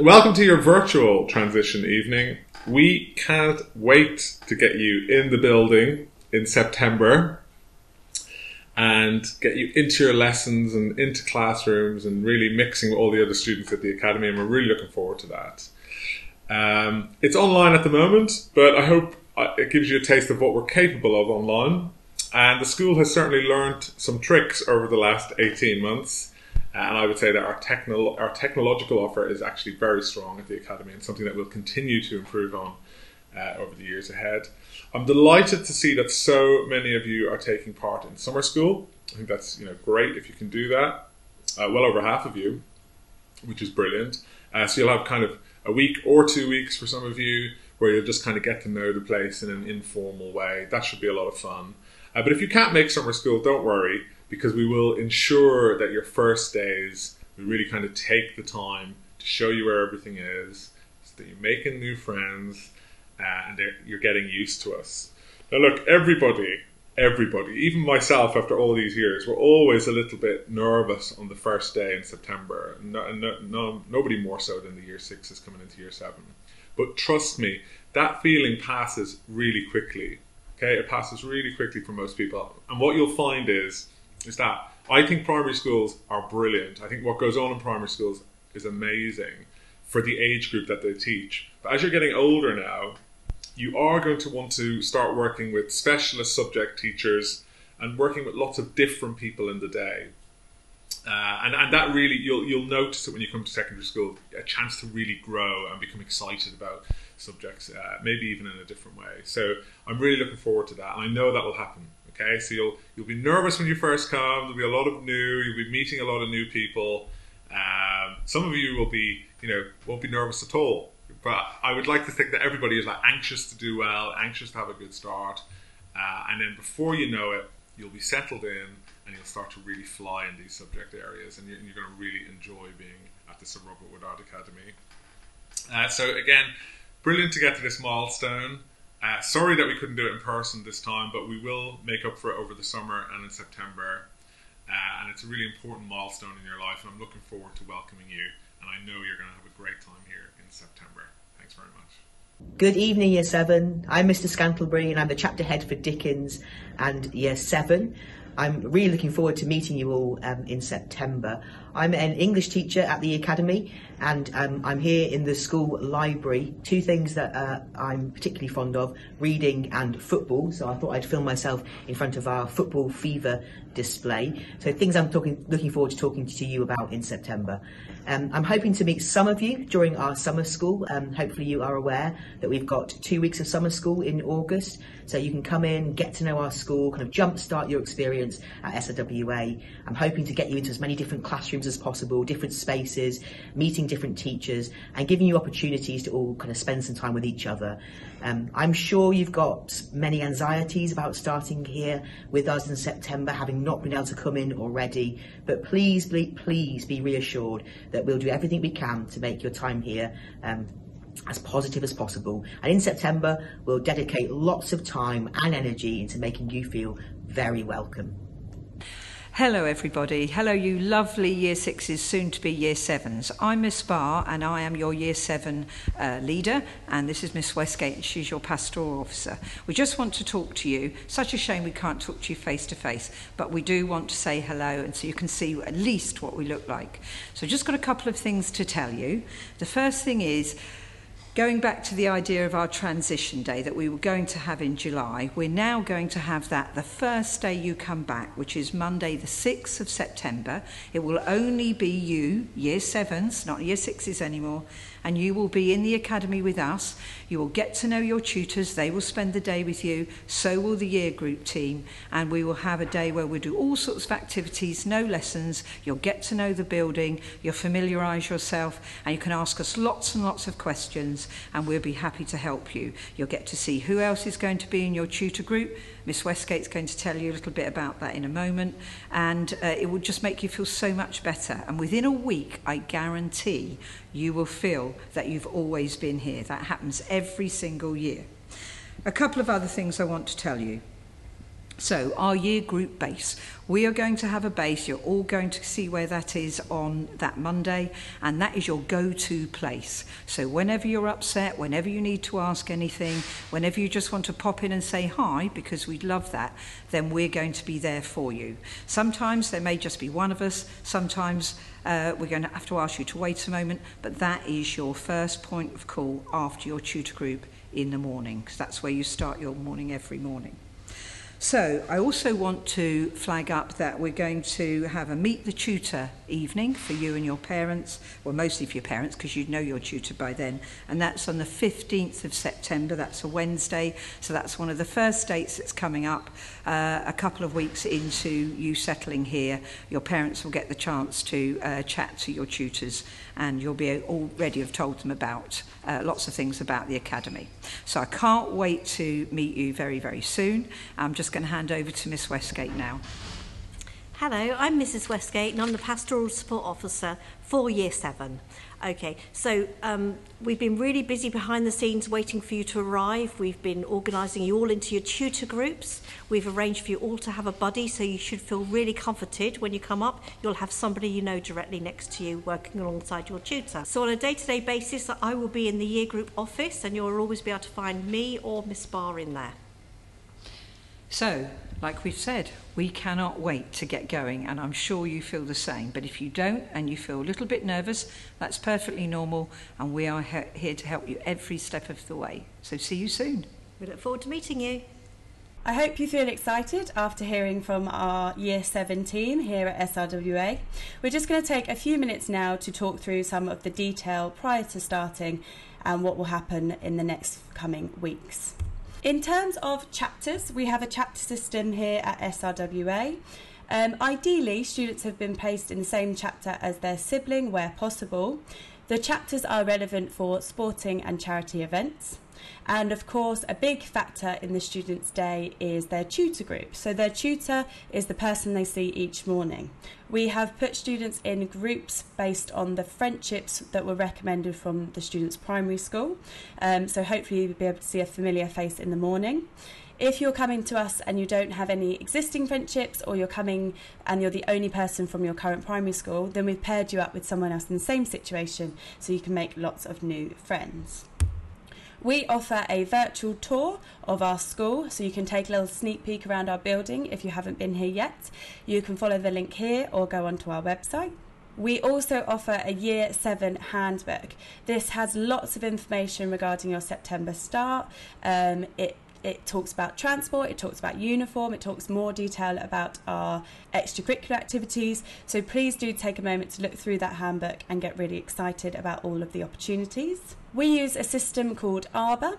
Welcome to your virtual transition evening. We can't wait to get you in the building in September and get you into your lessons and into classrooms and really mixing with all the other students at the academy. And we're really looking forward to that. Um, it's online at the moment, but I hope uh, it gives you a taste of what we're capable of online. And the school has certainly learned some tricks over the last 18 months. And I would say that our, techno- our technological offer is actually very strong at the Academy and something that we'll continue to improve on uh, over the years ahead. I'm delighted to see that so many of you are taking part in summer school. I think that's you know great if you can do that. Uh, well over half of you, which is brilliant. Uh, so you'll have kind of a week or two weeks for some of you where you'll just kind of get to know the place in an informal way. That should be a lot of fun. Uh, but if you can't make summer school, don't worry because we will ensure that your first days we really kind of take the time to show you where everything is, so that you're making new friends uh, and you're getting used to us. Now, look, everybody, everybody, even myself after all these years, we're always a little bit nervous on the first day in September. No, no, no, nobody more so than the year sixes coming into year seven. But trust me, that feeling passes really quickly. Okay, it passes really quickly for most people. And what you'll find is, is that I think primary schools are brilliant. I think what goes on in primary schools is amazing for the age group that they teach. But as you're getting older now, you are going to want to start working with specialist subject teachers and working with lots of different people in the day. Uh, and, and that really, you'll, you'll notice it when you come to secondary school, a chance to really grow and become excited about subjects, uh, maybe even in a different way. So I'm really looking forward to that. And I know that will happen. Okay, so you'll you'll be nervous when you first come. There'll be a lot of new. You'll be meeting a lot of new people. Um, some of you will be, you know, won't be nervous at all. But I would like to think that everybody is like anxious to do well, anxious to have a good start, uh, and then before you know it, you'll be settled in and you'll start to really fly in these subject areas, and you're, you're going to really enjoy being at the Sir Robert Woodard Academy. Uh, so again, brilliant to get to this milestone. Uh, sorry that we couldn't do it in person this time, but we will make up for it over the summer and in September. Uh, and it's a really important milestone in your life, and I'm looking forward to welcoming you. And I know you're going to have a great time here in September. Thanks very much. Good evening, Year 7. I'm Mr. Scantlebury and I'm the chapter head for Dickens and Year 7. I'm really looking forward to meeting you all um, in September. I'm an English teacher at the Academy and um, I'm here in the school library. Two things that uh, I'm particularly fond of reading and football. So I thought I'd film myself in front of our football fever display. So things I'm talking, looking forward to talking to you about in September. Um, I'm hoping to meet some of you during our summer school. Um, hopefully, you are aware that we've got two weeks of summer school in August. So you can come in, get to know our school, kind of jumpstart your experience at SRWA. I'm hoping to get you into as many different classrooms as possible, different spaces, meeting different teachers, and giving you opportunities to all kind of spend some time with each other. Um, I'm sure you've got many anxieties about starting here with us in September, having not been able to come in already. But please, please be reassured that we'll do everything we can to make your time here um, as positive as possible. And in September, we'll dedicate lots of time and energy into making you feel very welcome. Hello, everybody. Hello, you lovely Year Sixes, soon to be Year Sevens. I'm Miss Barr, and I am your Year Seven uh, leader, and this is Miss Westgate, and she's your pastoral officer. We just want to talk to you. Such a shame we can't talk to you face to face, but we do want to say hello, and so you can see at least what we look like. So, just got a couple of things to tell you. The first thing is, Going back to the idea of our transition day that we were going to have in July, we're now going to have that the first day you come back, which is Monday, the 6th of September. It will only be you, year sevens, not year sixes anymore, and you will be in the academy with us. You will get to know your tutors, they will spend the day with you, so will the year group team, and we will have a day where we do all sorts of activities, no lessons. You'll get to know the building, you'll familiarise yourself, and you can ask us lots and lots of questions, and we'll be happy to help you. You'll get to see who else is going to be in your tutor group. Miss Westgate's going to tell you a little bit about that in a moment, and uh, it will just make you feel so much better. And within a week, I guarantee you will feel that you've always been here. That happens every single year. A couple of other things I want to tell you. So, our year group base. We are going to have a base. You're all going to see where that is on that Monday, and that is your go to place. So, whenever you're upset, whenever you need to ask anything, whenever you just want to pop in and say hi, because we'd love that, then we're going to be there for you. Sometimes there may just be one of us, sometimes uh, we're going to have to ask you to wait a moment, but that is your first point of call after your tutor group in the morning, because that's where you start your morning every morning. So I also want to flag up that we're going to have a meet the tutor evening for you and your parents, well mostly for your parents because you'd know your tutor by then, and that's on the 15th of September, that's a Wednesday, so that's one of the first dates that's coming up, uh, a couple of weeks into you settling here, your parents will get the chance to uh, chat to your tutors and you'll be already have told them about uh, lots of things about the academy. So I can't wait to meet you very, very soon. I'm just going to hand over to Miss Westgate now. Hello, I'm Mrs. Westgate and I'm the Pastoral Support Officer for Year 7. Okay, so um, we've been really busy behind the scenes waiting for you to arrive. We've been organising you all into your tutor groups. We've arranged for you all to have a buddy, so you should feel really comforted when you come up. You'll have somebody you know directly next to you working alongside your tutor. So on a day-to-day basis, I will be in the year group office and you'll always be able to find me or Miss Barr in there. So, like we've said, we cannot wait to get going, and I'm sure you feel the same. But if you don't and you feel a little bit nervous, that's perfectly normal, and we are he- here to help you every step of the way. So, see you soon. We look forward to meeting you. I hope you feel excited after hearing from our Year 7 team here at SRWA. We're just going to take a few minutes now to talk through some of the detail prior to starting and what will happen in the next coming weeks. In terms of chapters, we have a chapter system here at SRWA. Um, ideally, students have been placed in the same chapter as their sibling where possible. The chapters are relevant for sporting and charity events. And of course, a big factor in the student's day is their tutor group. So, their tutor is the person they see each morning. We have put students in groups based on the friendships that were recommended from the student's primary school. Um, so, hopefully, you'll be able to see a familiar face in the morning. If you're coming to us and you don't have any existing friendships, or you're coming and you're the only person from your current primary school, then we've paired you up with someone else in the same situation so you can make lots of new friends. We offer a virtual tour of our school, so you can take a little sneak peek around our building if you haven't been here yet. You can follow the link here or go onto our website. We also offer a Year 7 handbook. This has lots of information regarding your September start. Um, it it talks about transport, it talks about uniform, it talks more detail about our extracurricular activities. So please do take a moment to look through that handbook and get really excited about all of the opportunities. We use a system called Arbor.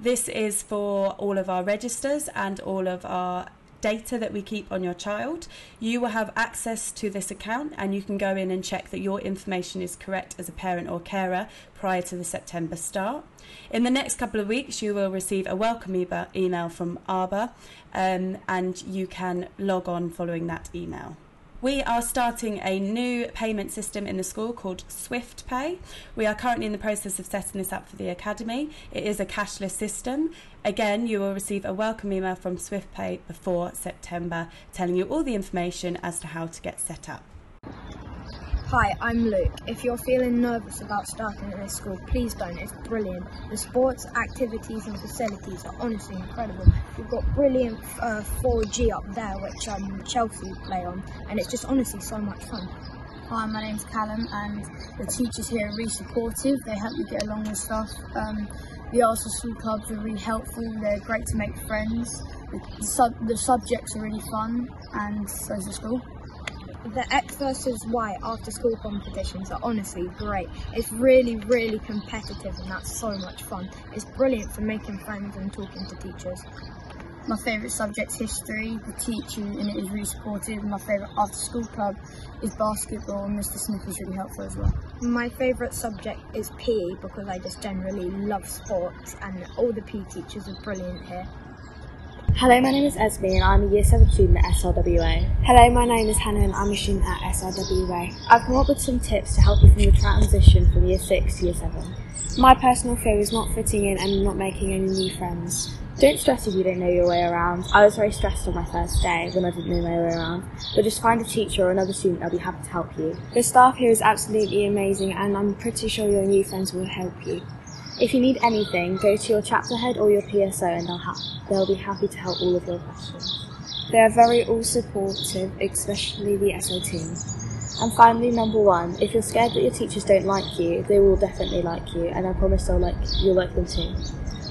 This is for all of our registers and all of our data that we keep on your child. You will have access to this account and you can go in and check that your information is correct as a parent or carer prior to the September start. In the next couple of weeks, you will receive a welcome email from Arbor um, and you can log on following that email. We are starting a new payment system in the school called Swift Pay. We are currently in the process of setting this up for the academy. It is a cashless system. Again, you will receive a welcome email from Swift Pay before September telling you all the information as to how to get set up. Hi, I'm Luke. If you're feeling nervous about starting at this school, please don't. It's brilliant. The sports, activities, and facilities are honestly incredible. We've got brilliant uh, 4G up there, which um, Chelsea play on, and it's just honestly so much fun. Hi, my name's Callum, and the teachers here are really supportive. They help you get along with stuff. Um, the Arsenal School clubs are really helpful. They're great to make friends. The, sub- the subjects are really fun, and so's the school. The X versus Y after school competitions are honestly great. It's really, really competitive, and that's so much fun. It's brilliant for making friends and talking to teachers. My favourite subject is history. The teacher in it is really supportive. My favourite after school club is basketball, and Mr. Smith is really helpful as well. My favourite subject is PE because I just generally love sports, and all the PE teachers are brilliant here. Hello, my name is Esme and I'm a Year 7 student at SRWA. Hello, my name is Hannah and I'm a student at SRWA. I've come up with some tips to help you from the transition from Year 6 to Year 7. My personal fear is not fitting in and not making any new friends. Don't stress if you don't know your way around. I was very stressed on my first day when I didn't know my way around, but just find a teacher or another student, they'll be happy to help you. The staff here is absolutely amazing and I'm pretty sure your new friends will help you. If you need anything, go to your chapter head or your PSO and they'll, ha- they'll be happy to help all of your questions. They are very all supportive, especially the SO team. And finally, number one, if you're scared that your teachers don't like you, they will definitely like you, and I promise they'll like you'll like them too.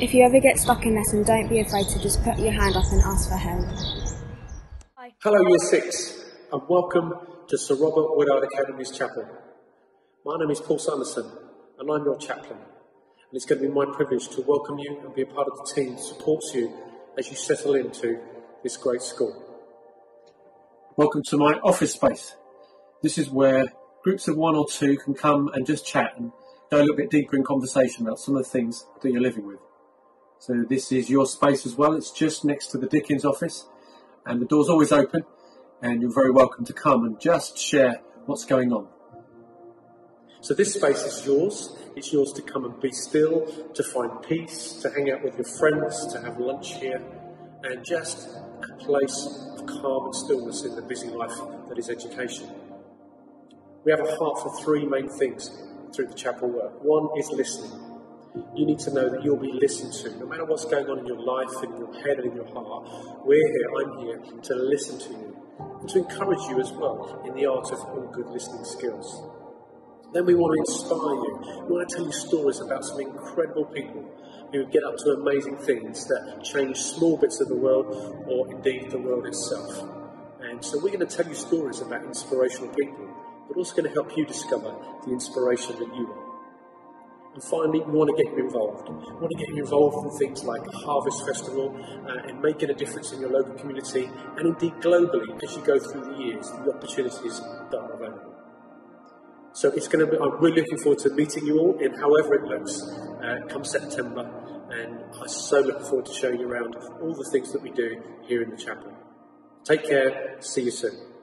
If you ever get stuck in lesson, don't be afraid to just put your hand up and ask for help. Hi. Hello, Year 6, and welcome to Sir Robert Woodard Academy's chapel. My name is Paul Sanderson, and I'm your chaplain. And it's going to be my privilege to welcome you and be a part of the team that supports you as you settle into this great school. Welcome to my office space. This is where groups of one or two can come and just chat and go a little bit deeper in conversation about some of the things that you're living with. So this is your space as well. It's just next to the Dickens office and the door's always open and you're very welcome to come and just share what's going on. So this space is yours. It's yours to come and be still, to find peace, to hang out with your friends, to have lunch here, and just a place of calm and stillness in the busy life that is education. We have a heart for three main things through the chapel work. One is listening. You need to know that you'll be listened to. No matter what's going on in your life, in your head, and in your heart, we're here, I'm here to listen to you and to encourage you as well in the art of all good listening skills. Then we want to inspire you. We want to tell you stories about some incredible people who get up to amazing things that change small bits of the world or indeed the world itself. And so we're going to tell you stories about inspirational people, but also going to help you discover the inspiration that you are. And finally, we want to get you involved. We want to get you involved in things like Harvest Festival uh, and making a difference in your local community and indeed globally as you go through the years, the opportunities that are available. So it's going to be, I'm really looking forward to meeting you all in however it looks uh, come September. And I so look forward to showing you around all the things that we do here in the chapel. Take care. See you soon.